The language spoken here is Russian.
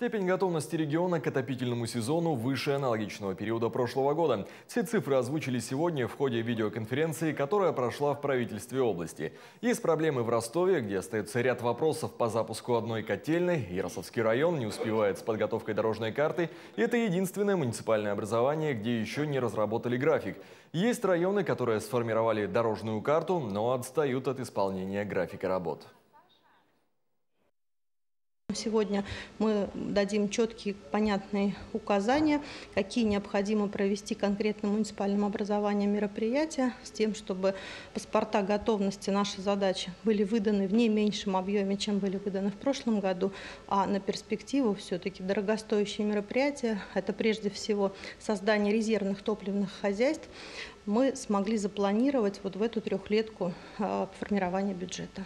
Степень готовности региона к отопительному сезону выше аналогичного периода прошлого года. Все цифры озвучили сегодня в ходе видеоконференции, которая прошла в правительстве области. Есть проблемы в Ростове, где остается ряд вопросов по запуску одной котельной. Ярославский район не успевает с подготовкой дорожной карты. Это единственное муниципальное образование, где еще не разработали график. Есть районы, которые сформировали дорожную карту, но отстают от исполнения графика работ. Сегодня мы дадим четкие, понятные указания, какие необходимо провести конкретно муниципальным образованием мероприятия, с тем, чтобы паспорта готовности, наша задача, были выданы в не меньшем объеме, чем были выданы в прошлом году, а на перспективу все-таки дорогостоящие мероприятия, это прежде всего создание резервных топливных хозяйств, мы смогли запланировать вот в эту трехлетку а, формирования бюджета.